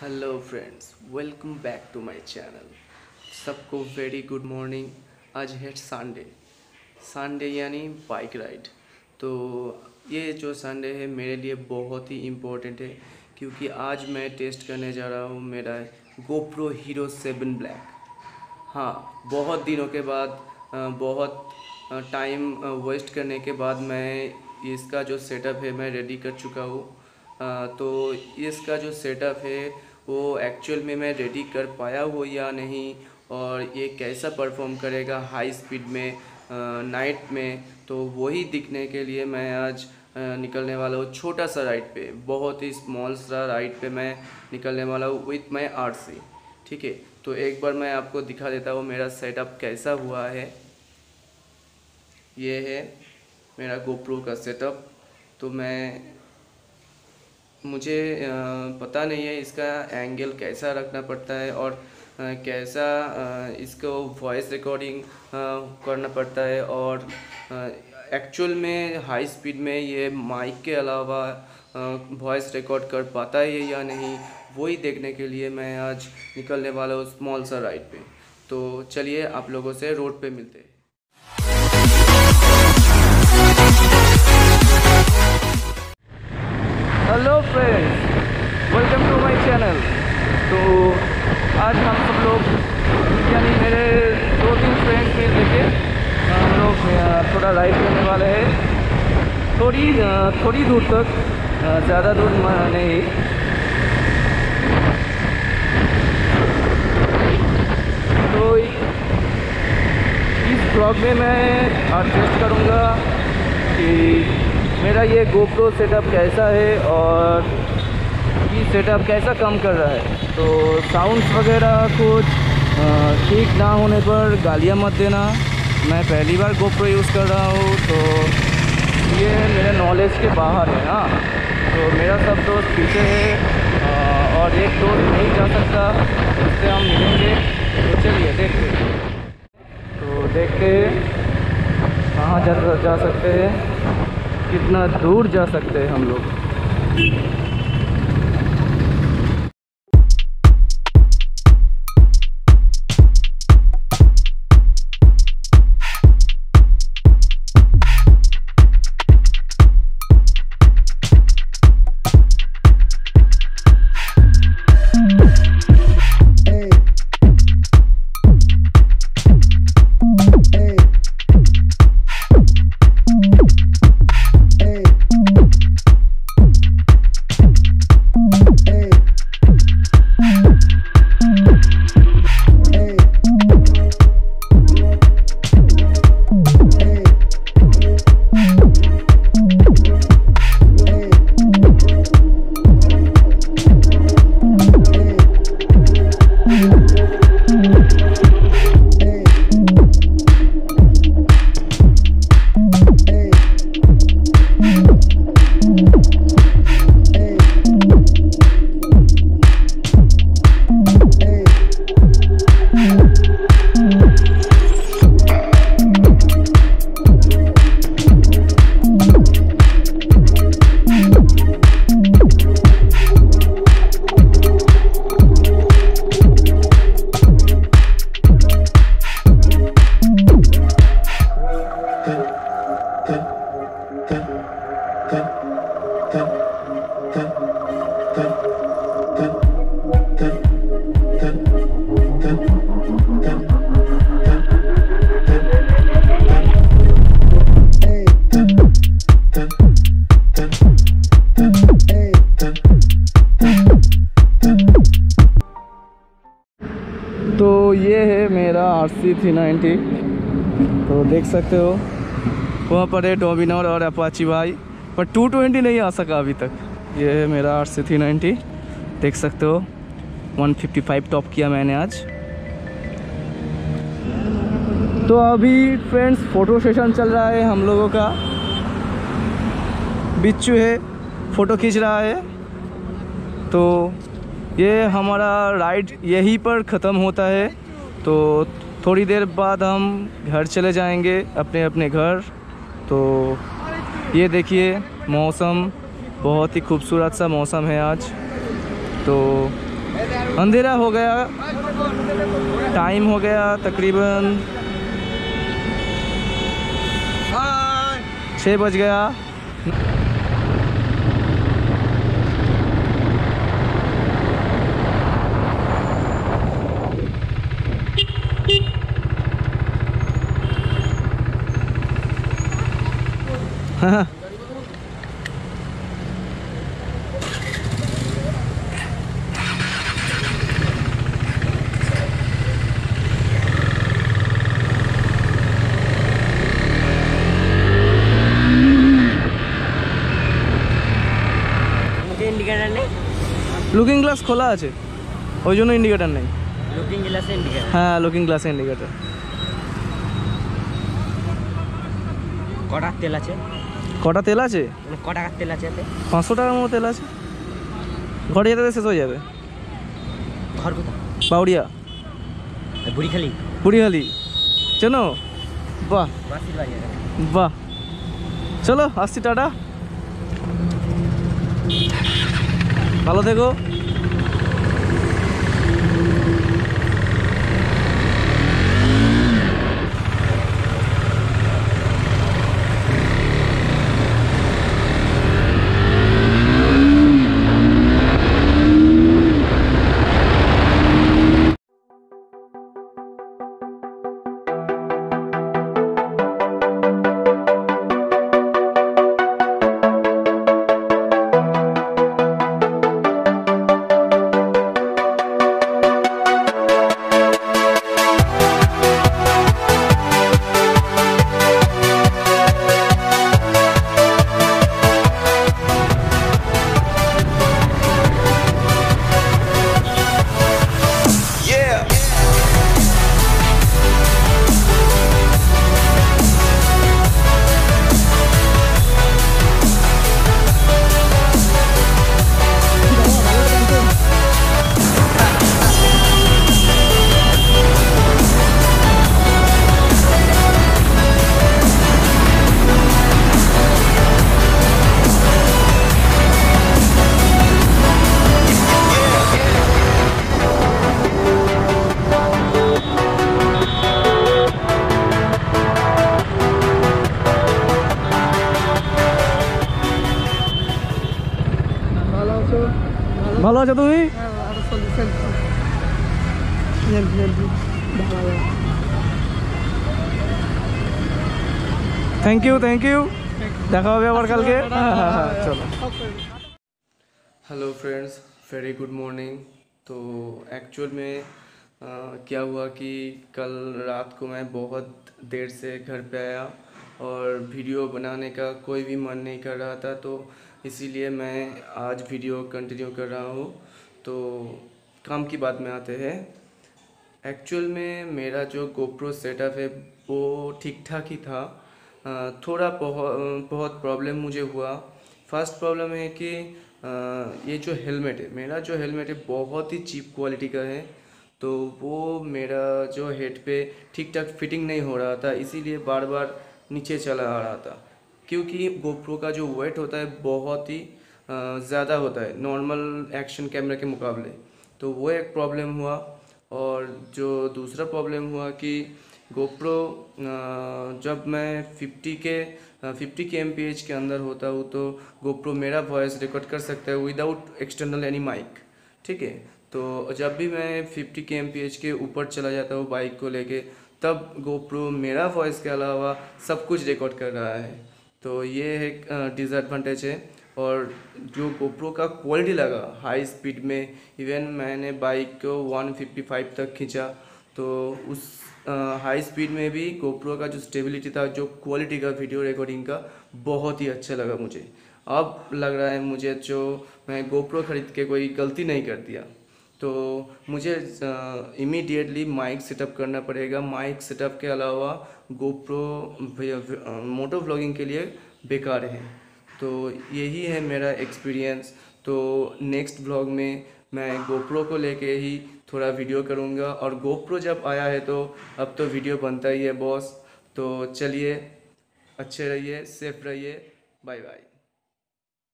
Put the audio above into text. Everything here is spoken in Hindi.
Hello friends welcome back to my channel सबको वेरी गुड मॉर्निंग आज है संडे संडे यानी बाइक राइड तो ये जो संडे है, मेरे लिए बहुत ही इम्पोर्टेंट है, क्योंकि आज मैं टेस्ट करने जा रहा हूँ मेरा गोप्रो हीरो सेवन ब्लैक हाँ बहुत दिनों के बाद बहुत टाइम वेस्ट करने के बाद मैं इसका जो सेटअप है, मैं रेडी कर चुका हूँ। तो इसका जो सेटअप है वो एक्चुअल में मैं रेडी कर पाया हो या नहीं, और ये कैसा परफॉर्म करेगा हाई स्पीड में नाइट में तो वही दिखने के लिए मैं आज निकलने वाला हूँ छोटा सा राइड पे, बहुत ही स्मॉल सा राइड पे मैं निकलने वाला हूँ विथ माई आर ठीक है तो एक बार मैं आपको दिखा देता हूँ मेरा सेटअप कैसा हुआ है। ये है मेरा गोप्रो का सेटअप तो मैं मुझे पता नहीं है इसका एंगल कैसा रखना पड़ता है और कैसा इसको वॉइस रिकॉर्डिंग करना पड़ता है और एक्चुअल में हाई स्पीड में ये माइक के अलावा वॉइस रिकॉर्ड कर पाता है या नहीं, वही देखने के लिए मैं आज निकलने वाला हूँ स्मॉल सा राइड पे। तो चलिए आप लोगों से रोड पे मिलते हैं। Hello friends welcome to my channel तो आज हम सब लोग, यानी मेरे दो तीन फ्रेंड्स मिल लेके हम लोग थोड़ा राइड करने वाले हैं। थोड़ी थोड़ी दूर तक ज़्यादा दूर नहीं। तो इस ब्लॉग में मैं टेस्ट करूँगा कि मेरा ये गोप्रो सेटअप कैसा है और ये सेटअप कैसा काम कर रहा है? तो साउंड्स वगैरह कुछ ठीक ना होने पर गालियाँ मत देना। मैं पहली बार गोप्रो यूज़ कर रहा हूँ तो ये मेरे नॉलेज के बाहर है हाँ। तो मेरा सब दोस्त पीछे है और एक दोस्त नहीं जा सकता। उससे हम मिलेंगे। तो चलिए देखते तो देखते हैं कहाँ जा जा सकते हैं। कितना दूर जा सकते हैं हम लोग? तो ये है मेरा आर सी थ्री नाइन्टी। तो देख सकते हो, वहाँ पर है डोमिनोर और अपाची भाई, पर टू ट्वेंटी नहीं आ सका अभी तक। ये है मेरा आर सी थ्री नाइन्टी, देख सकते हो, वन फिफ्टी फाइव टॉप किया मैंने आज। तो अभी फ्रेंड्स फ़ोटो सेशन चल रहा है हम लोगों का। बिच्छू है फ़ोटो खींच रहा है। तो ये हमारा राइड यहीं पर ख़त्म होता है। तो थोड़ी देर बाद हम घर चले जाएँगे अपने अपने घर। तो ये देखिए, मौसम बहुत ही खूबसूरत सा मौसम है आज। तो अंधेरा हो गया टाइम हो गया तकरीबन। छः बज गया। মুখে লুকিং গ্লাস খোলা আছে। ওই জন্য ইন্ডিকেটার নেই। লুকিং গ্লাসে ইন্ডিকেটার হ্যাঁ লুকিং গ্লাসে ইন্ডিকেটার কটার তেল আছে? কটা তেল আছে? মানে ক টাকার তেল আছে পাঁচশো টাকার মতো তেল আছে। ঘরে যেতে শেষ হয়ে যাবে। ঘর কোথা বাউরিয়া বুড়িখালি? বুড়িহালি চেনো? বাহ। বাহ। চলো আসছি টাটা। ভালো থেকো। ভালো আছো তুমি থ্যাংক ইউ থ্যাংক ইউ দেখা হবে আবার কালকে হ্যাঁ হ্যাঁ হ্যাঁ চলো hello friends very good morning तो एक्चुअल में अ, क्या हुआ कि कल रात को मैं बहुत देर से घर पे आया और वीडियो बनाने का कोई भी मन नहीं कर रहा था तो इसीलिए मैं आज वीडियो कंटिन्यू कर रहा हूँ। तो काम की बात में आते हैं। एक्चुअल में मेरा जो गोप्रो सेटअप है, वो ठीक ठाक ही था। थोड़ा बहुत बहुत प्रॉब्लम मुझे हुआ। फ़र्स्ट प्रॉब्लम है कि ये जो हेलमेट है, मेरा जो हेलमेट है, बहुत ही चीप क्वालिटी का है। तो वो मेरा जो हेड पे ठीक ठाक फिटिंग नहीं हो रहा था, इसीलिए बार बार नीचे चला आ रहा था। क्योंकि गोप्रो का जो वेट होता है बहुत ही ज़्यादा होता है नॉर्मल एक्शन कैमरा के मुकाबले। तो वो एक प्रॉब्लम हुआ और जो दूसरा प्रॉब्लम हुआ कि गोप्रो जब मैं 50 के 50 के एम के अंदर होता हूँ तो गोप्रो मेरा वॉइस रिकॉर्ड कर सकता है विदाउट एक्सटर्नल एनी माइक ठीक है? तो जब भी मैं 50 के एम के ऊपर चला जाता हूँ बाइक को लेके, तब गोप्रो मेरा वॉइस के अलावा सब कुछ रिकॉर्ड कर रहा है। तो ये एक डिसएडवांटेज है। और जो गोप्रो का क्वालिटी लगा हाई स्पीड में इवन मैंने बाइक को 155 तक खींचा तो उस हाई स्पीड में भी गोप्रो का जो स्टेबिलिटी था, जो क्वालिटी का वीडियो रिकॉर्डिंग का, बहुत ही अच्छा लगा मुझे। अब लग रहा है मुझे जो मैं गोप्रो खरीद के कोई गलती नहीं कर दिया। तो मुझे इमीडिएटली माइक सेटअप करना पड़ेगा। माइक सेटअप के अलावा गोप्रो मोटो ब्लॉगिंग के लिए बेकार है। तो यही है मेरा एक्सपीरियंस तो नेक्स्ट ब्लॉग में मैं गोप्रो को लेके ही थोड़ा वीडियो करूँगा। और गोप्रो जब आया है तो अब तो वीडियो बनता ही है बॉस तो चलिए, अच्छे रहिए सेफ़ रहिए। Bye bye